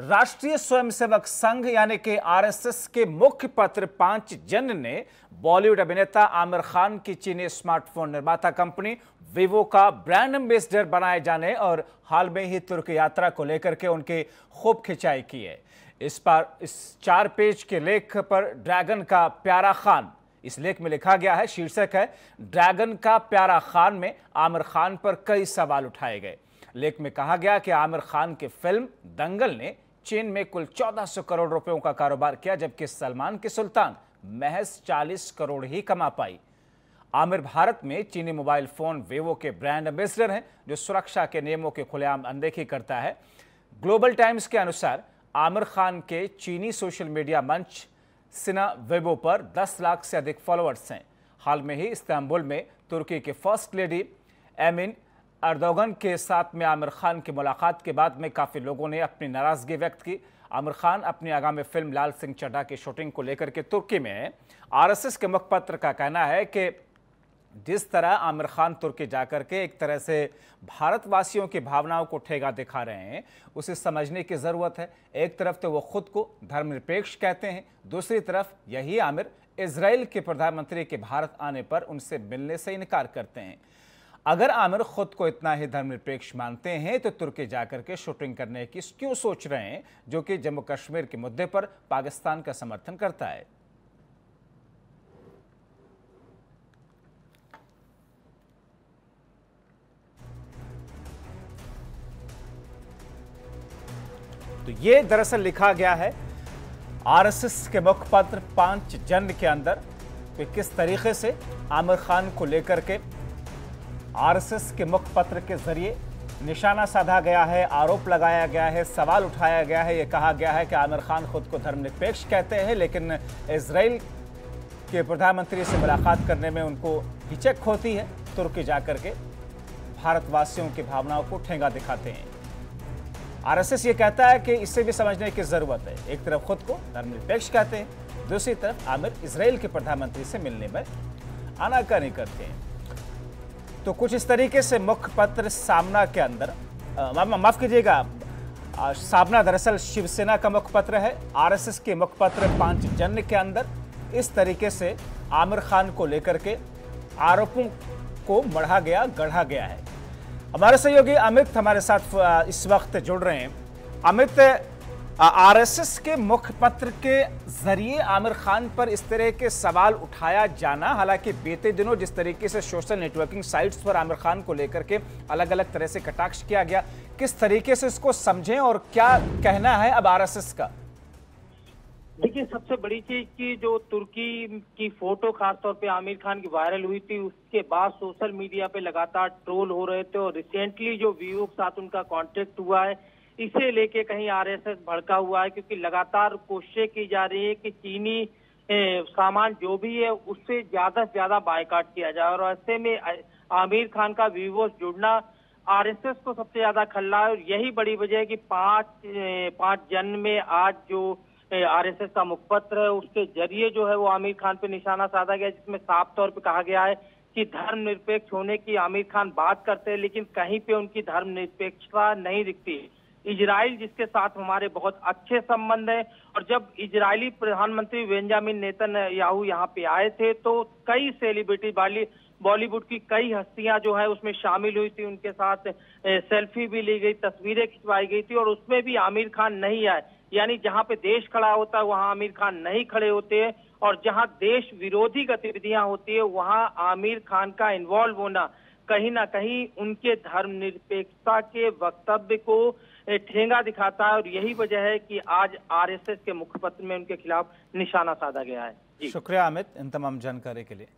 राष्ट्रीय स्वयंसेवक संघ, यानी कि आरएसएस के मुख्य पत्र पाँच जन ने बॉलीवुड अभिनेता आमिर खान की चीनी स्मार्टफ़ोन निर्माता कंपनी वीवो का ब्रांड एम्बेसडर बनाए जाने और हाल में ही तुर्क यात्रा को लेकर के उनकी खूब खिंचाई की है। इस पर इस चार पेज के लेख पर ड्रैगन का प्यारा खान, इस लेख में लिखा गया है, शीर्षक है, ड्रैगन का प्यारा खान में आमिर खान पर कई सवाल उठाए गए। लेख में कहा गया कि आमिर खान की फ़िल्म दंगल ने चीन में कुल 1400 करोड़ रुपयों का कारोबार किया, जबकि सलमान के सुल्तान महज 40 करोड़ ही कमा पाई। आमिर भारत में चीनी मोबाइल फ़ोन वीवो के ब्रांड एम्बेसडर हैं, जो सुरक्षा के नियमों के खुलेआम अनदेखी करता है। ग्लोबल टाइम्स के अनुसार आमिर खान के चीनी सोशल मीडिया मंच सिना वेबो पर 10 लाख से अधिक फॉलोअर्स हैं। हाल में ही इस्तांबुल में तुर्की के फ़र्स्ट लेडी एमिन अर्दोगन के साथ में आमिर खान की मुलाकात के बाद में काफ़ी लोगों ने अपनी नाराज़गी व्यक्त की। आमिर खान अपनी आगामी फ़िल्म लाल सिंह चड्ढा की शूटिंग को लेकर के तुर्की में आरएसएस के मुखपत्र का कहना है कि जिस तरह आमिर खान तुर्की जाकर के एक तरह से भारतवासियों की भावनाओं को ठेगा दिखा रहे हैं, उसे समझने की ज़रूरत है। एक तरफ़ तो वो खुद को धर्मनिरपेक्ष कहते हैं, दूसरी तरफ़ यही आमिर इसराइल के प्रधानमंत्री के भारत आने पर उनसे मिलने से इनकार करते हैं। अगर आमिर खुद को इतना ही धर्मनिरपेक्ष मानते हैं तो तुर्की जाकर के शूटिंग करने की क्यों सोच रहे हैं, जो कि जम्मू कश्मीर के मुद्दे पर पाकिस्तान का समर्थन करता है? तो ये दरअसल लिखा गया है, आरएसएस के मुखपत्र पाँच जन के अंदर, कि किस तरीके से आमिर खान को लेकर के आरएसएस के मुखपत्र के ज़रिए निशाना साधा गया है, आरोप लगाया गया है, सवाल उठाया गया है, ये कहा गया है कि आमिर खान खुद को धर्मनिरपेक्ष कहते हैं, लेकिन इसराइल के प्रधानमंत्री से मुलाकात करने में उनको हिचक होती है। तुर्की जाकर के भारतवासियों की भावनाओं को ठेंगा दिखाते हैं। आरएसएस ये कहता है कि इससे भी समझने की ज़रूरत है। एक तरफ़ खुद को धर्मनिरपेक्ष कहते हैं, दूसरी तरफ़ आमिर इसराइल के प्रधानमंत्री से मिलने में आनाकानी करते हैं। तो कुछ इस तरीके से मुख्य पत्र सामना के अंदर माफ़ कीजिएगा सामना दरअसल शिवसेना का मुखपत्र है, आरएसएस के मुखपत्र पाँच जन के अंदर। इस तरीके से आमिर खान को लेकर के आरोपों को बढ़ा गया, गढ़ा गया है। हमारे सहयोगी अमित हमारे साथ इस वक्त जुड़ रहे हैं। अमित आरएसएस के मुखपत्र के ज़रिए आमिर खान पर इस तरह के सवाल उठाया जाना, हालाँकि बीते दिनों जिस तरीके से सोशल नेटवर्किंग साइट्स पर आमिर खान को लेकर के अलग अलग तरह से कटाक्ष किया गया, किस तरीके से इसको समझें और क्या कहना है अब आरएसएस का? देखिए, सबसे बड़ी चीज़ की जो तुर्की की फ़ोटो खासतौर पे आमिर खान की वायरल हुई थी, उसके बाद सोशल मीडिया पे लगातार ट्रोल हो रहे थे और रिसेंटली जो वीवो के साथ उनका कांटेक्ट हुआ है इसे लेके कहीं आरएसएस भड़का हुआ है, क्योंकि लगातार कोशिशें की जा रही है कि चीनी सामान जो भी है, उससे ज़्यादा से ज़्यादा बायकाट किया जाए। और ऐसे में आमिर खान का वीवो जुड़ना आरएसएस को सबसे ज़्यादा खल्ला है, और यही बड़ी वजह है कि पाँच पाँच जन में आज जो आरएसएस का मुखपत्र है, उसके ज़रिए जो है वो आमिर खान पे निशाना साधा गया, जिसमें साफ़ तौर पे कहा गया है कि धर्मनिरपेक्ष होने की आमिर खान बात करते हैं, लेकिन कहीं पे उनकी धर्मनिरपेक्षता नहीं दिखती। इजराइल, जिसके साथ हमारे बहुत अच्छे संबंध हैं। और जब इजरायली प्रधानमंत्री बेंजामिन नेतन याहू यहाँ पे आए थे तो कई सेलिब्रिटी, बाली, बॉलीवुड की कई हस्तियाँ जो है, उसमें शामिल हुई थी। उनके साथ सेल्फी भी ली गई, तस्वीरें खिंचवाई गई थी, और उसमें भी आमिर खान नहीं आए। यानी जहाँ पे देश खड़ा होता है, वहाँ आमिर खान नहीं खड़े होते हैं। और जहाँ देश विरोधी गतिविधियाँ होती है, वहाँ आमिर खान का इन्वॉल्व होना कहीं ना कहीं उनके धर्मनिरपेक्षता के वक्तव्य को ठेंगा दिखाता है और यही वजह है कि आज आरएसएस के मुखपत्र में उनके खिलाफ निशाना साधा गया है। शुक्रिया अमित इन तमाम जानकारी के लिए।